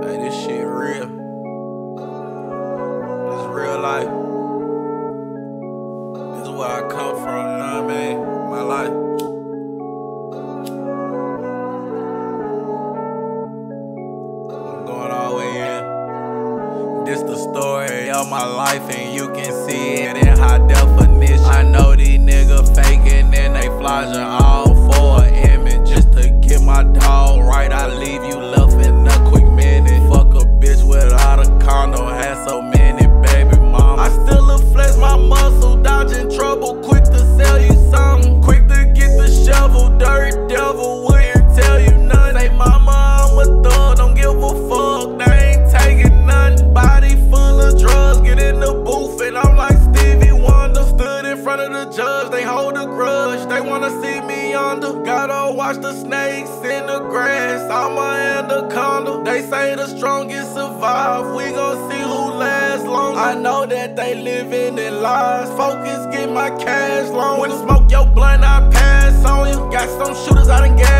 Hey, this shit real. This real life. This is where I come from, you know what I mean? My life. I'm going all the way in. This the story of my life, and you can see it in high definition. I know judge, they hold a grudge, they wanna see me under. Gotta watch the snakes in the grass, I'm a anaconda. They say the strongest survive, we gon' see who lasts longer. I know that they living in lies, focus, get my cash long. When smoke your blunt, I pass on you. Got some shooters out in gas